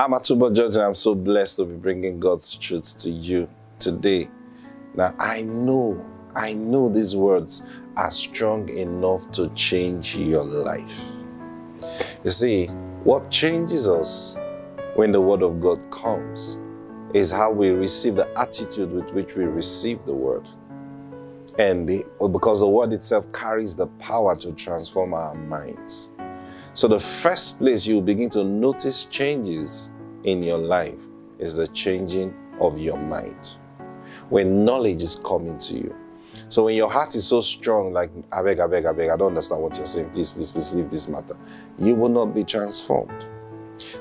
I'm Atubo George and I'm so blessed to be bringing God's truths to you today. Now, I know, I know these words are strong enough to change your life. You see, what changes us when the Word of God comes is how we receive the attitude with which we receive the Word. And the, because the Word itself carries the power to transform our minds. So, the first place you begin to notice changes in your life is the changing of your mind. When knowledge is coming to you. So, when your heart is so strong, like, I beg, I beg, I beg, I don't understand what you're saying, please, please, please leave this matter, you will not be transformed.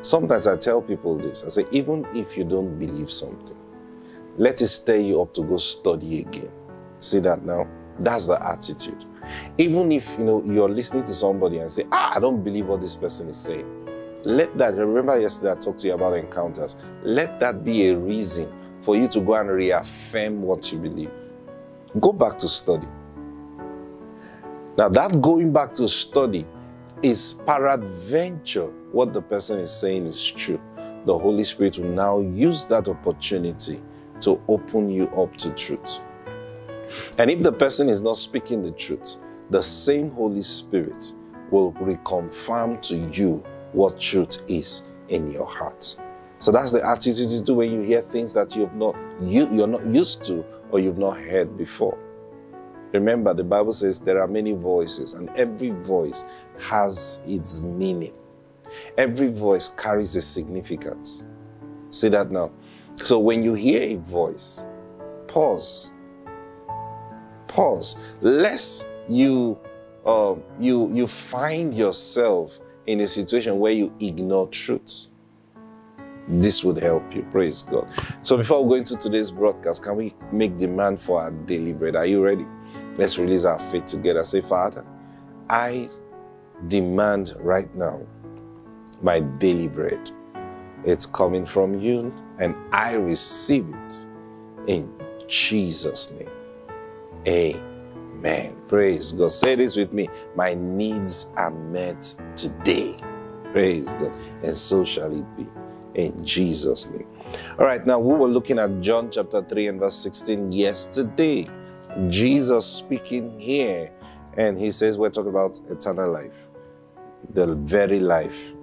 Sometimes I tell people this I say, even if you don't believe something, let it stir you up to go study again. See that now? That's the attitude. Even if you know you're listening to somebody and say, Ah, I don't believe what this person is saying. Let that, remember yesterday I talked to you about encounters. Let that be a reason for you to go and reaffirm what you believe. Go back to study. Now, that going back to study is peradventure what the person is saying is true. The Holy Spirit will now use that opportunity to open you up to truth. And if the person is not speaking the truth, the same Holy Spirit will reconfirm to you what truth is in your heart. So that's the attitude you do when you hear things that you've not you, you're not used to or you've not heard before. Remember, the Bible says there are many voices, and every voice has its meaning. Every voice carries a significance. See that now. So when you hear a voice, pause. Pause. Lest you uh, you you find yourself in a situation where you ignore truth. This would help you. Praise God. So before we go into today's broadcast, can we make demand for our daily bread? Are you ready? Let's release our faith together. Say, Father, I demand right now my daily bread. It's coming from you, and I receive it in Jesus' name. Amen. Praise God. Say this with me. My needs are met today. Praise God. And so shall it be. In Jesus' name. All right, now we were looking at John chapter 3 and verse 16 yesterday. Jesus speaking here, and he says, We're talking about eternal life, the very life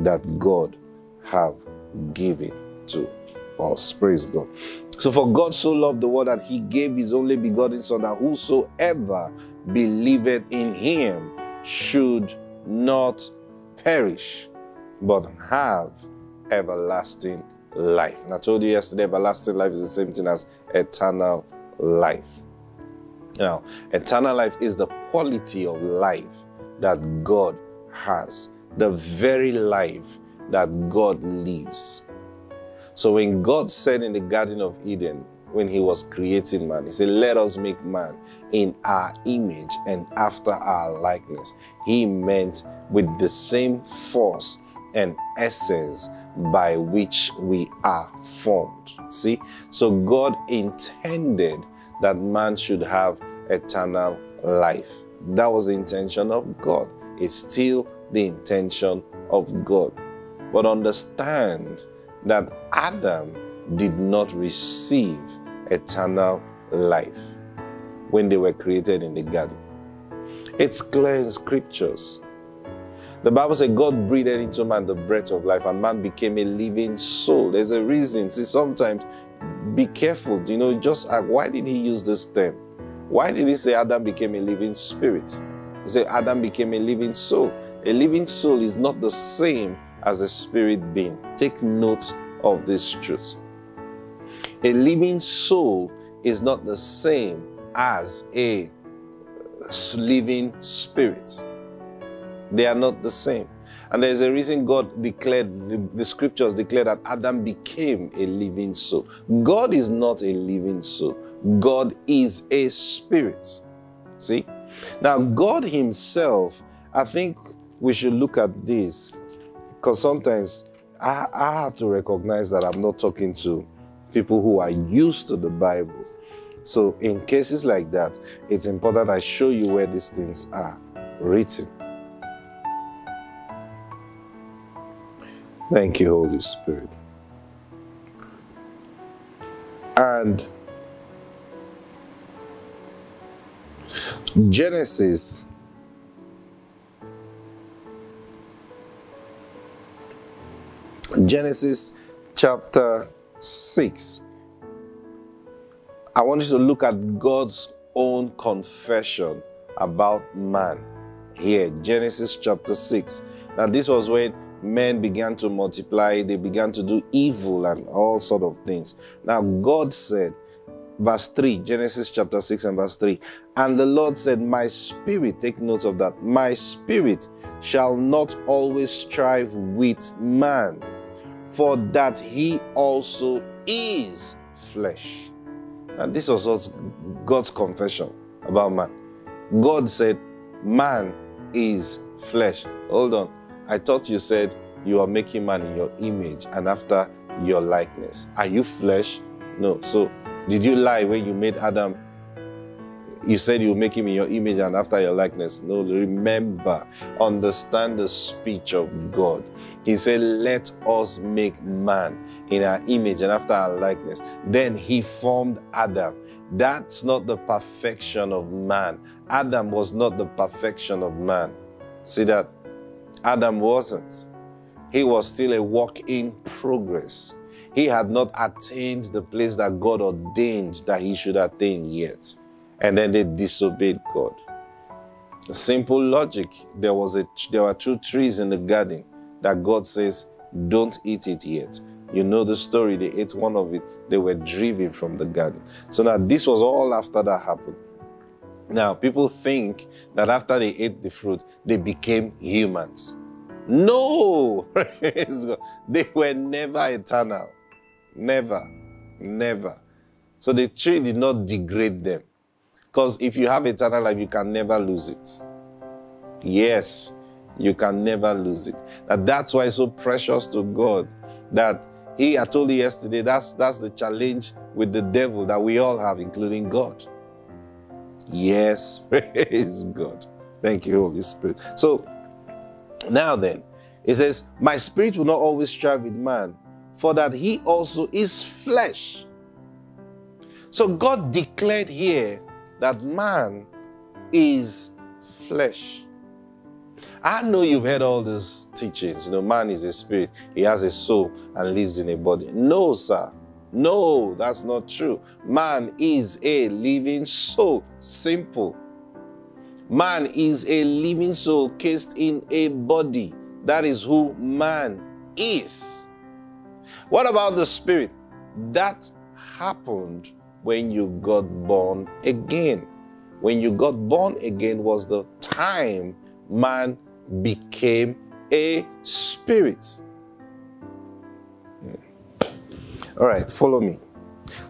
that God have given to us. Praise God. So for God so loved the world that he gave his only begotten son that whosoever believeth in him should not perish but have everlasting life. And I told you yesterday, everlasting life is the same thing as eternal life. Now, eternal life is the quality of life that God has the very life that God lives. So when God said in the Garden of Eden, when he was creating man, he said, Let us make man in our image and after our likeness. He meant with the same force and essence by which we are formed. See? So God intended that man should have eternal life. That was the intention of God. It's still the intention of God. But understand that Adam did not receive eternal life when they were created in the garden. It's clear in scriptures. The Bible says God breathed into man the breath of life, and man became a living soul. There's a reason. See, sometimes be careful. You know, just ask, why did he use this term? Why did he say Adam became a living spirit? He said Adam became a living soul. A living soul is not the same as a spirit being. Take note of this truth. A living soul is not the same as a living spirit. They are not the same. And there's a reason God declared, the, the, scriptures declare that Adam became a living soul. God is not a living soul, God is a spirit. See? Now, God Himself, I think we should look at this because sometimes I, I have to recognize that I'm not talking to people who are used to the Bible. So, in cases like that, it's important I show you where these things are written. Thank you, Holy Spirit. And Genesis Genesis chapter 6. I want you to look at God's own confession about man here, Genesis chapter 6. Now, this was when men began to multiply, they began to do evil and all sort of things. Now, God said, verse 3, Genesis chapter 6 and verse 3, and the Lord said, My spirit, take note of that, my spirit shall not always strive with man, for that he also is flesh. And this was God's confession about man. God said, Man is flesh. Hold on. I thought you said you are making man in your image and after your likeness. Are you flesh? No. So, did you lie when you made Adam? You said you make him in your image and after your likeness. No, remember, understand the speech of God. He said, Let us make man in our image and after our likeness. Then he formed Adam. That's not the perfection of man. Adam was not the perfection of man. See that? Adam wasn't. He was still a work in progress. He had not attained the place that God ordained that he should attain yet. And then they disobeyed God. Simple logic. There was a there were two trees in the garden that God says, don't eat it yet. You know the story. They ate one of it. They were driven from the garden. So now this was all after that happened. Now, people think that after they ate the fruit, they became humans. No! they were never eternal. Never. Never. So the tree did not degrade them. Because if you have eternal life, you can never lose it. Yes, you can never lose it. Now that's why it's so precious to God that He, I told you yesterday, that's, that's the challenge with the devil that we all have, including God. Yes, praise God. Thank you, Holy Spirit. So now then, it says, My spirit will not always strive with man, for that he also is flesh. So God declared here that man is flesh. I know you've heard all these teachings. You know, man is a spirit, he has a soul and lives in a body. No, sir. No, that's not true. Man is a living soul. Simple. Man is a living soul cased in a body. That is who man is. What about the spirit? That happened when you got born again. When you got born again was the time man became a spirit. Hmm. All right, follow me.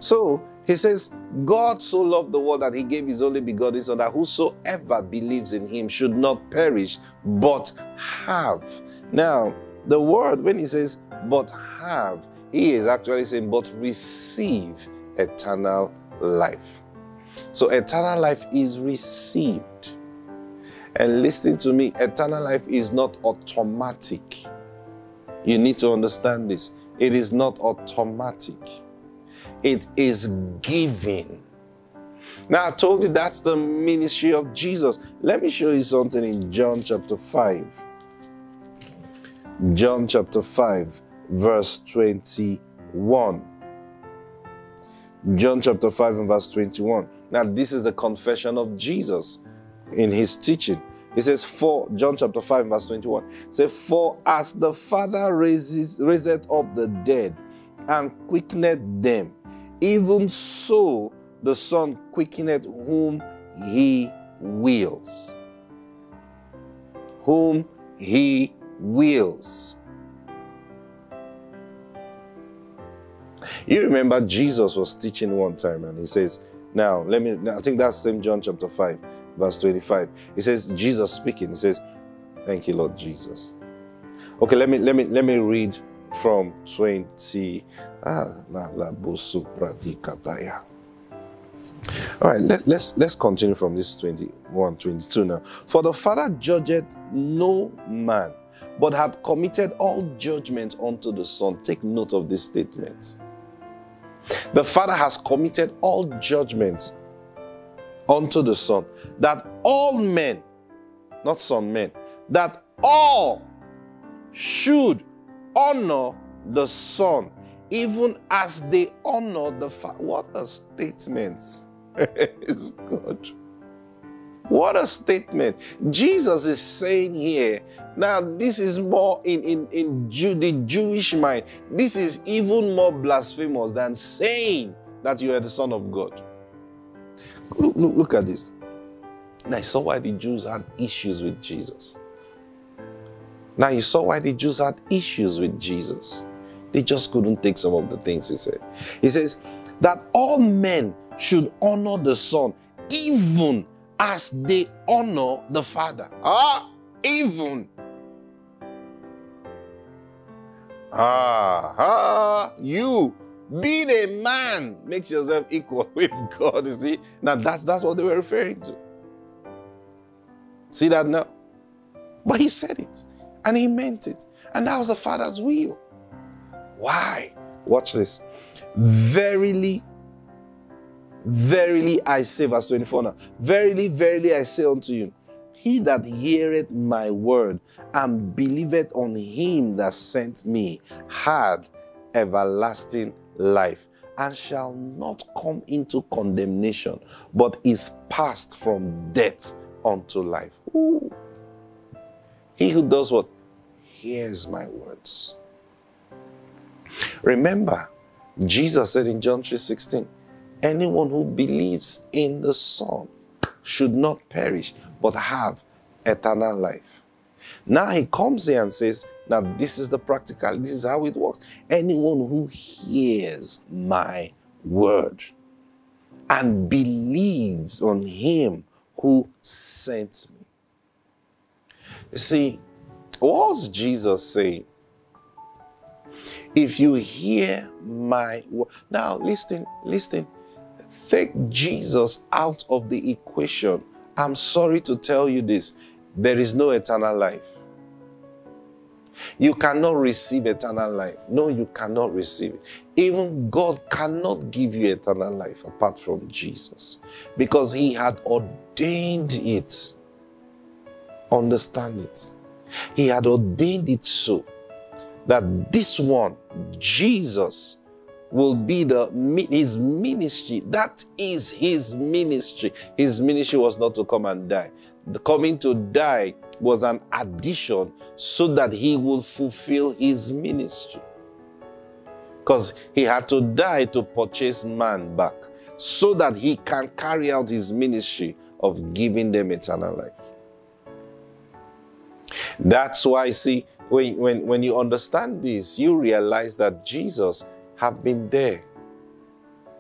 So he says, God so loved the world that he gave his only begotten Son, that whosoever believes in him should not perish, but have. Now, the word, when he says, but have, he is actually saying, but receive eternal life. So, eternal life is received. And listen to me, eternal life is not automatic. You need to understand this. It is not automatic, it is given. Now, I told you that's the ministry of Jesus. Let me show you something in John chapter 5. John chapter 5, verse 21. John chapter 5 and verse 21. Now, this is the confession of Jesus in his teaching. He says, For John chapter 5, verse 21. Say, For as the Father raises raiseth up the dead and quickeneth them, even so the Son quickeneth whom he wills. Whom he wills. You remember Jesus was teaching one time and he says, Now, let me, I think that's same John chapter 5 verse 25. He says, Jesus speaking. he says, Thank you, Lord Jesus. Okay, let me let me let me read from 20. Ah, all right, let, let's let's continue from this 21, 22 now. For the Father judgeth no man, but had committed all judgment unto the Son. Take note of this statement. The Father has committed all judgments unto the Son, that all men, not some men, that all should honor the Son, even as they honor the Father. What a statement! Praise God. What a statement. Jesus is saying here, now this is more in, in, in Jew, the Jewish mind, this is even more blasphemous than saying that you are the Son of God. Look, look, look at this. Now you saw why the Jews had issues with Jesus. Now you saw why the Jews had issues with Jesus. They just couldn't take some of the things he said. He says that all men should honor the Son, even as they honor the Father. Ah, even. Ah, ah, you being a man makes yourself equal with God. You see, now that's that's what they were referring to. See that now? But he said it and he meant it, and that was the Father's will. Why? Watch this. Verily, Verily I say, verse 24 now, verily, verily I say unto you, he that heareth my word and believeth on him that sent me had everlasting life and shall not come into condemnation, but is passed from death unto life. Ooh. He who does what? Hears my words. Remember, Jesus said in John 3 16, anyone who believes in the Son should not perish, but have eternal life. Now he comes here and says, Now this is the practical, this is how it works. Anyone who hears my word and believes on him who sent me. You see, what Jesus saying? If you hear my word, now listen, listen. Take Jesus out of the equation. I'm sorry to tell you this there is no eternal life. You cannot receive eternal life. No, you cannot receive it. Even God cannot give you eternal life apart from Jesus because He had ordained it. Understand it. He had ordained it so that this one, Jesus, will be the his ministry. That is his ministry. His ministry was not to come and die. The coming to die was an addition so that he would fulfill his ministry. Because he had to die to purchase man back so that he can carry out his ministry of giving them eternal life. That's why, see, when, when, when you understand this, you realize that Jesus have been there.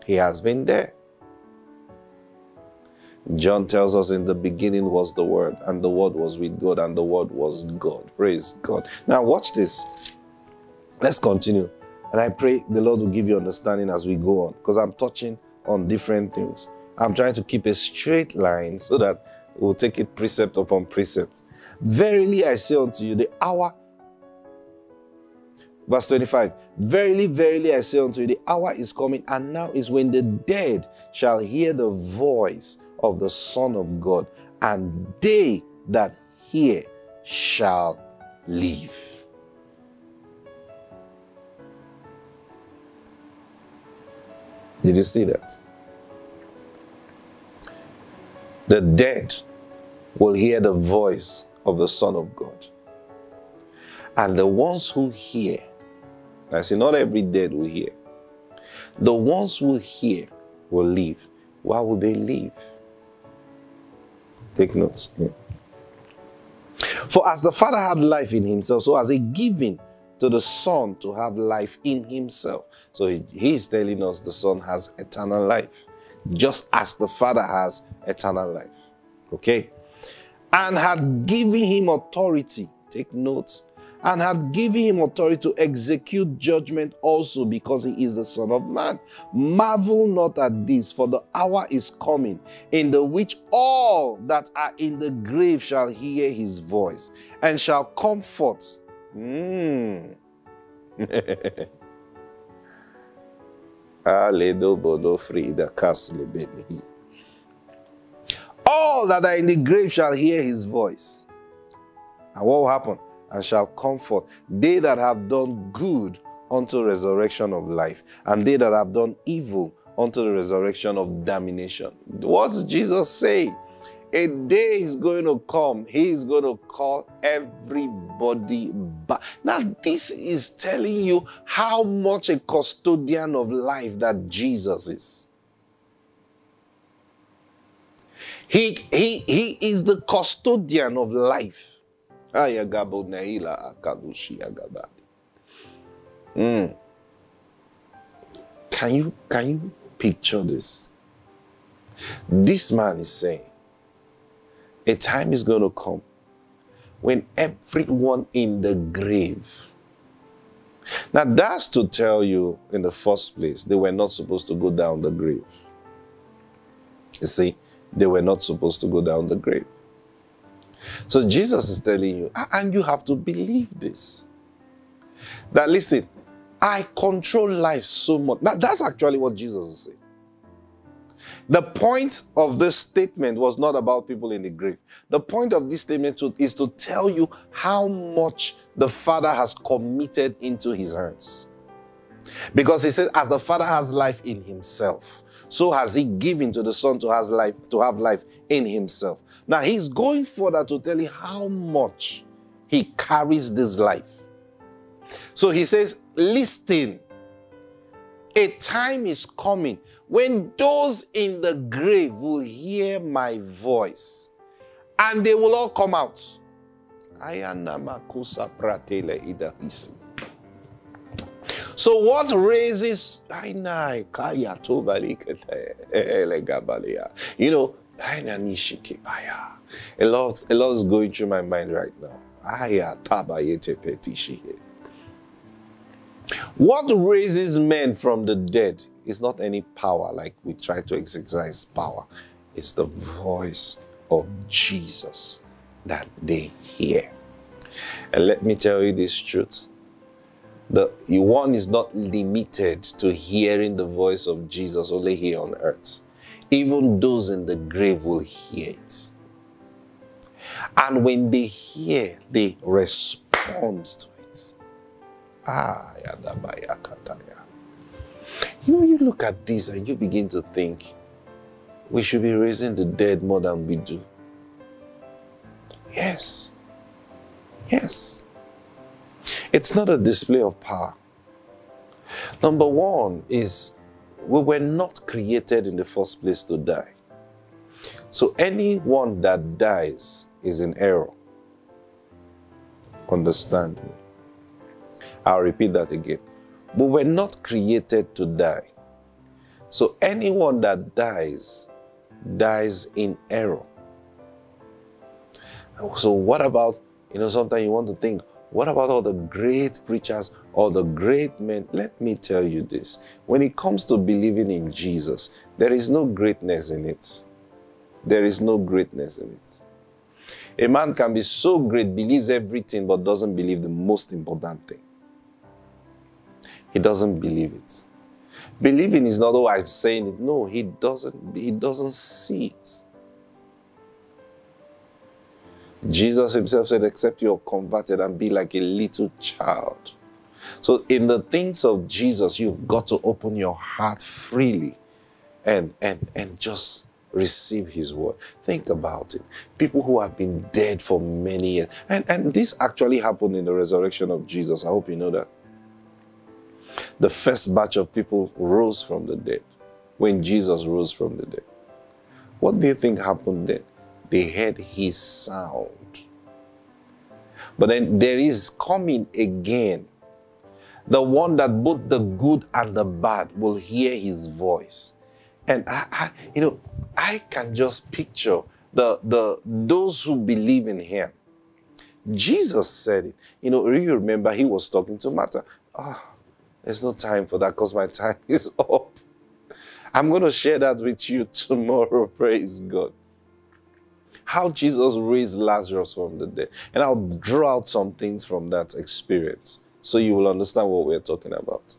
He has been there. John tells us in the beginning was the Word, and the Word was with God, and the Word was God. Praise God. Now, watch this. Let's continue. And I pray the Lord will give you understanding as we go on, because I'm touching on different things. I'm trying to keep a straight line so that we'll take it precept upon precept. Verily I say unto you, the hour Verse 25 Verily, verily, I say unto you, the hour is coming, and now is when the dead shall hear the voice of the Son of God, and they that hear shall live. Did you see that? The dead will hear the voice of the Son of God. And the ones who hear I say, not every dead will hear. The ones who hear will live. Why will they live? Take notes. For as the Father had life in himself, so as a giving to the Son to have life in himself. So he is telling us the Son has eternal life, just as the Father has eternal life. Okay? And had given him authority. Take notes and had given him authority to execute judgment also because he is the Son of Man. Marvel not at this, for the hour is coming in the which all that are in the grave shall hear his voice and shall comfort. Mm. all that are in the grave shall hear his voice. And what will happen? And shall comfort they that have done good unto resurrection of life, and they that have done evil unto the resurrection of damnation. What's Jesus saying? A day is going to come. He is going to call everybody back. Now, this is telling you how much a custodian of life that Jesus is. He, he, he is the custodian of life. Mm. Can you can you picture this? This man is saying, a time is going to come when everyone in the grave. Now, that's to tell you in the first place, they were not supposed to go down the grave. You see, they were not supposed to go down the grave. So Jesus is telling you, ah, and you have to believe this. That listen, I control life so much. Now, that's actually what Jesus was saying. The point of this statement was not about people in the grave. The point of this statement to, is to tell you how much the Father has committed into his hands. Because he said, as the Father has life in himself, so has he given to the Son to have life, to have life in himself. Now he's going further to tell you how much he carries this life. So he says, listen, a time is coming when those in the grave will hear my voice and they will all come out. So what raises you know Ah. a lot a lot is going through my mind right now. Ah, what raises men from the dead is not any power like we try to exercise power. It's the voice of Jesus that they hear. And let me tell you this truth. The one is not limited to hearing the voice of Jesus only here on earth. Even those in the grave will hear it. And when they hear, they respond to it. Ah, you know, you look at this and you begin to think we should be raising the dead more than we do. Yes. Yes. It's not a display of power. Number one is we were not created in the first place to die. So anyone that dies is in error. Understand me. I'll repeat that again. We were not created to die. So anyone that dies, dies in error. So what about, you know, sometimes you want to think, what about all the great preachers, all the great men? Let me tell you this. When it comes to believing in Jesus, there is no greatness in it. There is no greatness in it. A man can be so great, believes everything, but doesn't believe the most important thing. He doesn't believe it. Believing is not, oh, I'm saying it. No, he doesn't, he doesn't see it. Jesus himself said, except you're converted and be like a little child. So in the things of Jesus, you've got to open your heart freely and, and, and just receive his word. Think about it. People who have been dead for many years. And, and this actually happened in the resurrection of Jesus. I hope you know that the first batch of people rose from the dead when Jesus rose from the dead. What do you think happened then? They heard his sound. But then there is coming again the one that both the good and the bad will hear his voice. And I, I, you know, I can just picture the, the those who believe in him Jesus said it. You know, you remember he was talking to Martha. Ah, oh, there's no time for that because my time is up. I'm going to share that with you tomorrow. Praise God. How Jesus raised Lazarus from the dead. And I'll draw out some things from that experience so you will understand what we're talking about.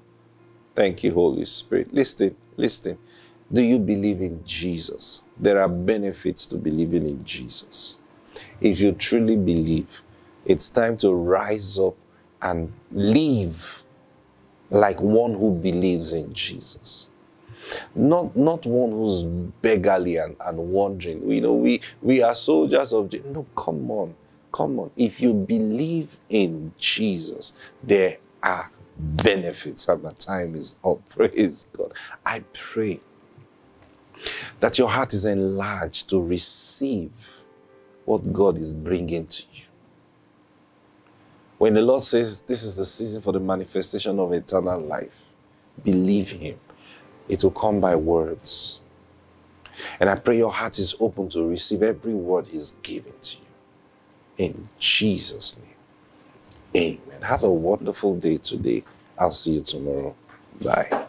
Thank you, Holy Spirit. Listen, listen. Do you believe in Jesus? There are benefits to believing in Jesus. If you truly believe, it's time to rise up and live like one who believes in Jesus. Not, not one who's beggarly and, and wandering. You know, we, we are soldiers of Jesus. No, come on. Come on. If you believe in Jesus, there are benefits the time is up. Praise God. I pray that your heart is enlarged to receive what God is bringing to you. When the Lord says this is the season for the manifestation of eternal life, believe Him. It will come by words. And I pray your heart is open to receive every word He's given to you. In Jesus' name. Amen. Have a wonderful day today. I'll see you tomorrow. Bye.